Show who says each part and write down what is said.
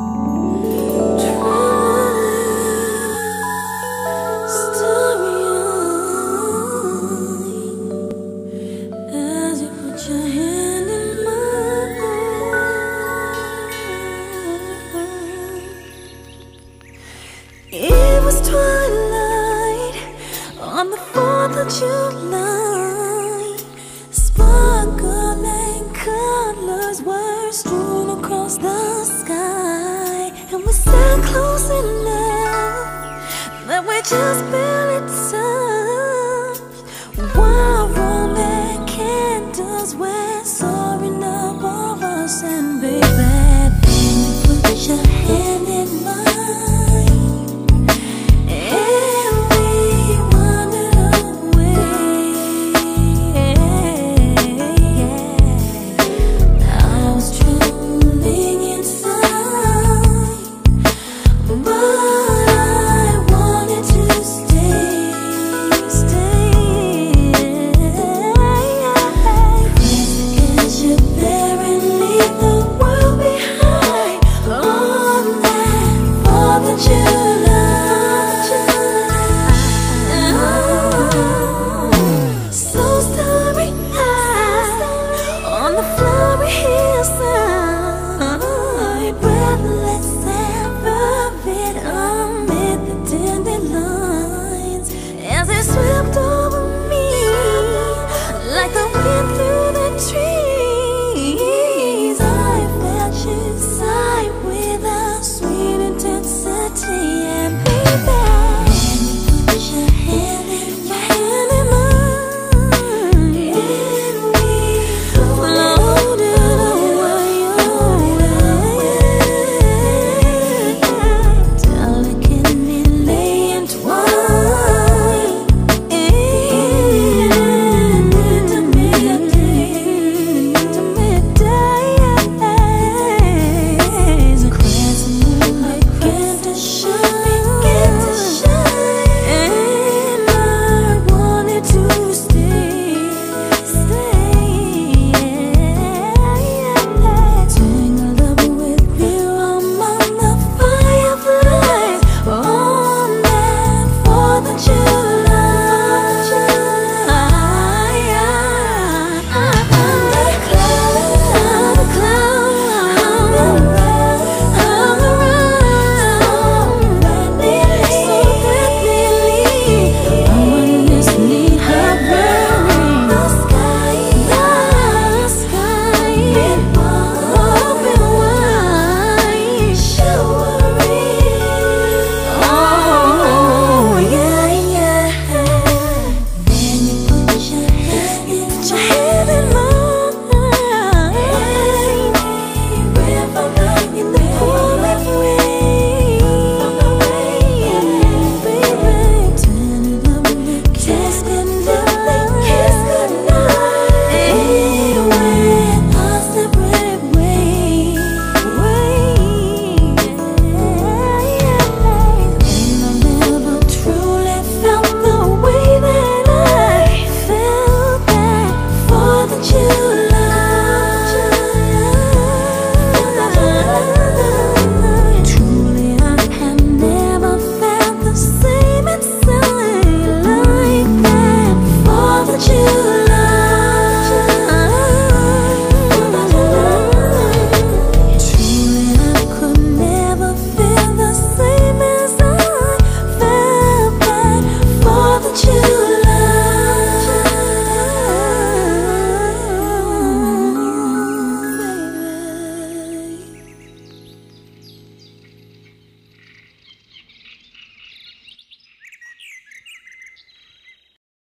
Speaker 1: It close enough that we just.